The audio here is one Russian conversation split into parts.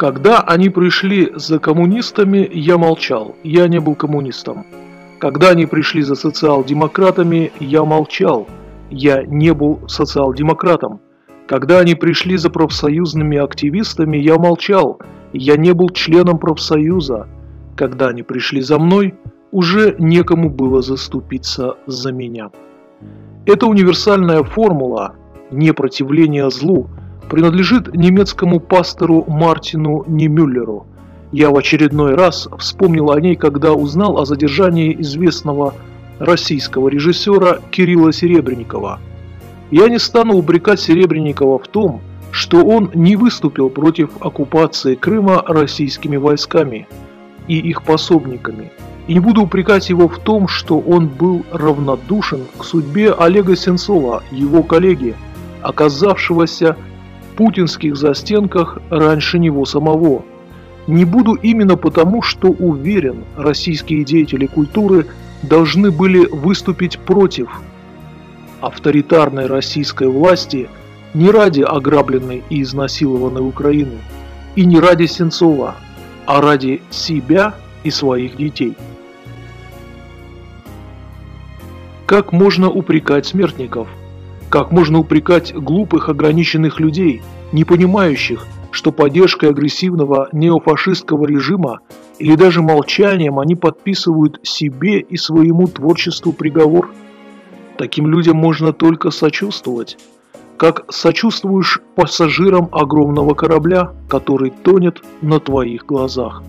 Когда они пришли за коммунистами, я молчал, я не был коммунистом. Когда они пришли за социал-демократами, я молчал, я не был социал-демократом. Когда они пришли за профсоюзными активистами, я молчал, я не был членом профсоюза. Когда они пришли за мной, уже некому было заступиться за меня. Эта универсальная формула непротивления злу принадлежит немецкому пастору Мартину Немюллеру. Я в очередной раз вспомнил о ней, когда узнал о задержании известного российского режиссера Кирилла Серебренникова. Я не стану упрекать Серебренникова в том, что он не выступил против оккупации Крыма российскими войсками и их пособниками – и не буду упрекать его в том, что он был равнодушен к судьбе Олега Сенцова, его коллеги, оказавшегося путинских застенках раньше него самого. Не буду именно потому, что уверен, российские деятели культуры должны были выступить против авторитарной российской власти не ради ограбленной и изнасилованной Украины, и не ради Сенцова, а ради себя и своих детей. Как можно упрекать смертников? Как можно упрекать глупых ограниченных людей, не понимающих, что поддержкой агрессивного неофашистского режима или даже молчанием они подписывают себе и своему творчеству приговор? Таким людям можно только сочувствовать. Как сочувствуешь пассажирам огромного корабля, который тонет на твоих глазах.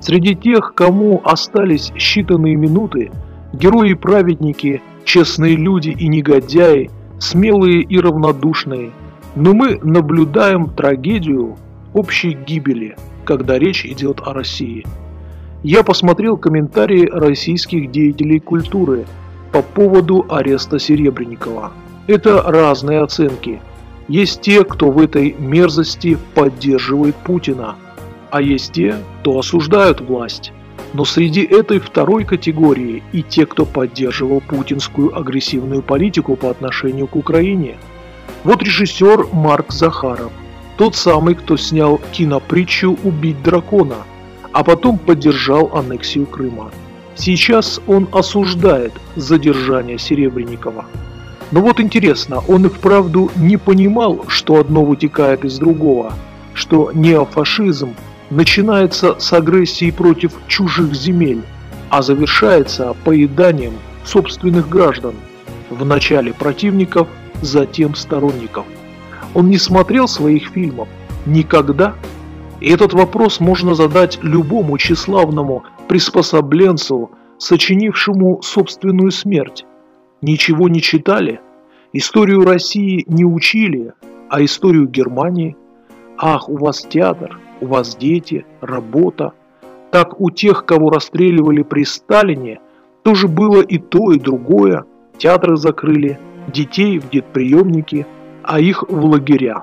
Среди тех, кому остались считанные минуты, герои и праведники – честные люди и негодяи, смелые и равнодушные, но мы наблюдаем трагедию общей гибели, когда речь идет о России. Я посмотрел комментарии российских деятелей культуры по поводу ареста Серебренникова. Это разные оценки. Есть те, кто в этой мерзости поддерживает Путина, а есть те, кто осуждают власть. Но среди этой второй категории и те, кто поддерживал путинскую агрессивную политику по отношению к Украине. Вот режиссер Марк Захаров, тот самый, кто снял кинопритчу «Убить дракона», а потом поддержал аннексию Крыма. Сейчас он осуждает задержание Серебренникова. Но вот интересно, он и вправду не понимал, что одно вытекает из другого, что неофашизм начинается с агрессии против чужих земель, а завершается поеданием собственных граждан, вначале противников, затем сторонников. Он не смотрел своих фильмов никогда. И этот вопрос можно задать любому тщеславному приспособленцу, сочинившему собственную смерть. Ничего не читали, историю России не учили, а историю Германии. Ах, у вас театр, у вас дети, работа. Так у тех, кого расстреливали при Сталине, тоже было и то, и другое. Театры закрыли, детей в детприемники, а их в лагеря.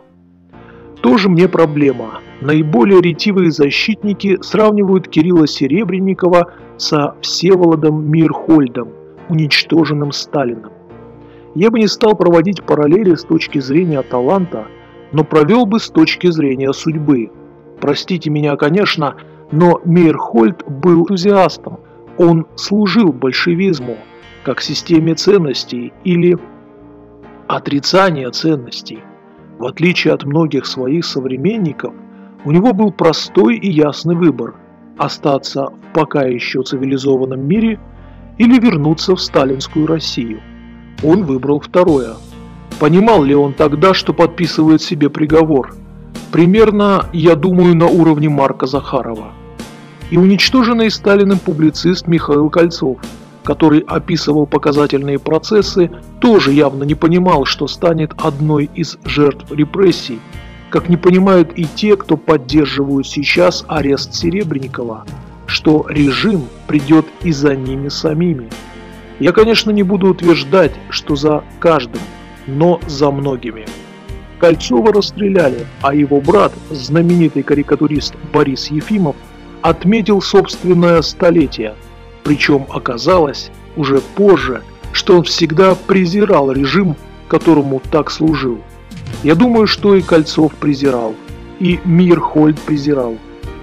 Тоже мне проблема. Наиболее ретивые защитники сравнивают Кирилла Серебренникова со Всеволодом Мирхольдом, уничтоженным Сталином. Я бы не стал проводить параллели с точки зрения таланта, но провел бы с точки зрения судьбы – Простите меня, конечно, но Мейерхольд был энтузиастом. Он служил большевизму как системе ценностей или отрицания ценностей. В отличие от многих своих современников, у него был простой и ясный выбор – остаться в пока еще цивилизованном мире или вернуться в сталинскую Россию. Он выбрал второе. Понимал ли он тогда, что подписывает себе приговор – Примерно, я думаю, на уровне Марка Захарова. И уничтоженный Сталиным публицист Михаил Кольцов, который описывал показательные процессы, тоже явно не понимал, что станет одной из жертв репрессий, как не понимают и те, кто поддерживают сейчас арест Серебренникова, что режим придет и за ними самими. Я, конечно, не буду утверждать, что за каждым, но за многими. Кольцова расстреляли, а его брат, знаменитый карикатурист Борис Ефимов, отметил собственное столетие. Причем оказалось уже позже, что он всегда презирал режим, которому так служил. Я думаю, что и Кольцов презирал. и Мирхольд презирал.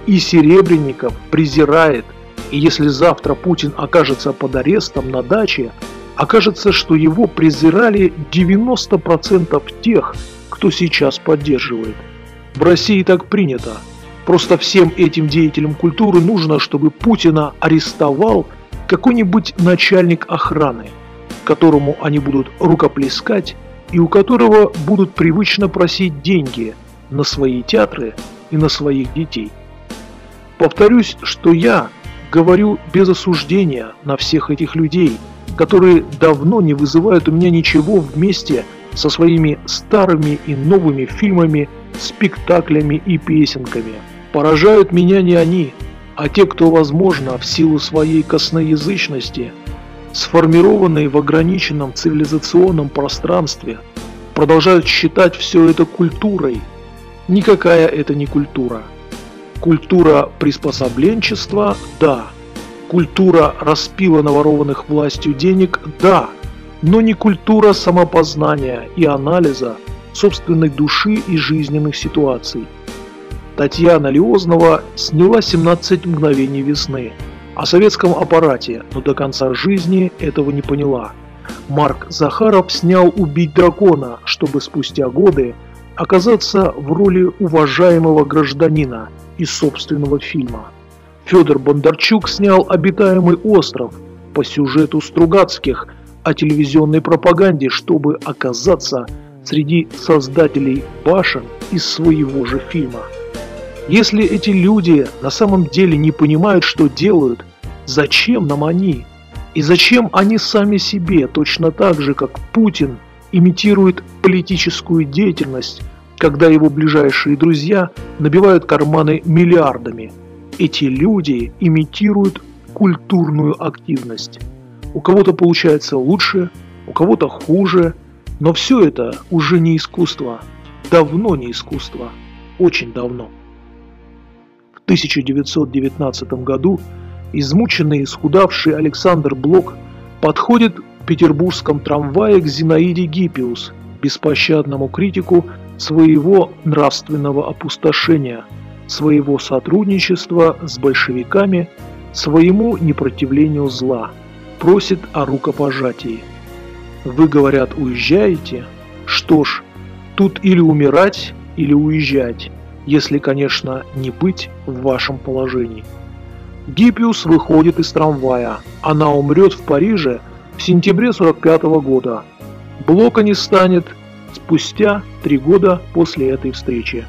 И Серебренников презирает. И если завтра Путин окажется под арестом на даче, окажется, что его презирали 90% тех, кто сейчас поддерживает. В России так принято. Просто всем этим деятелям культуры нужно, чтобы Путина арестовал какой-нибудь начальник охраны, которому они будут рукоплескать и у которого будут привычно просить деньги на свои театры и на своих детей. Повторюсь, что я говорю без осуждения на всех этих людей, которые давно не вызывают у меня ничего вместе со своими старыми и новыми фильмами, спектаклями и песенками. Поражают меня не они, а те, кто, возможно, в силу своей косноязычности, сформированные в ограниченном цивилизационном пространстве, продолжают считать все это культурой. Никакая это не культура. Культура приспособленчества – да. Культура распила наворованных властью денег – да. Но не культура самопознания и анализа собственной души и жизненных ситуаций – Татьяна Лиознова сняла «17 мгновений весны» о советском аппарате, но до конца жизни этого не поняла. Марк Захаров снял «Убить дракона», чтобы спустя годы оказаться в роли уважаемого гражданина из собственного фильма. Федор Бондарчук снял «Обитаемый остров» по сюжету Стругацких о телевизионной пропаганде, чтобы оказаться среди создателей башен из своего же фильма. Если эти люди на самом деле не понимают, что делают, зачем нам они? И зачем они сами себе, точно так же, как Путин имитирует политическую деятельность, когда его ближайшие друзья набивают карманы миллиардами? Эти люди имитируют культурную активность. У кого-то получается лучше, у кого-то хуже, но все это уже не искусство. Давно не искусство. Очень давно. 1919 году измученный и исхудавший Александр Блок подходит в петербургском трамвае к Зинаиде Гиппиус, беспощадному критику своего нравственного опустошения, своего сотрудничества с большевиками, своему непротивлению зла, просит о рукопожатии. Вы, говорят, уезжаете? Что ж, тут или умирать, или уезжать если, конечно, не быть в вашем положении. Гиппиус выходит из трамвая. Она умрет в Париже в сентябре 45 -го года. Блока не станет спустя три года после этой встречи.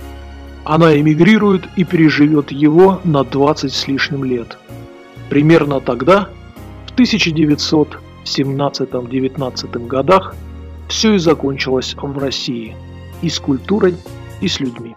Она эмигрирует и переживет его на 20 с лишним лет. Примерно тогда, в 1917-19 годах, все и закончилось в России. И с культурой, и с людьми.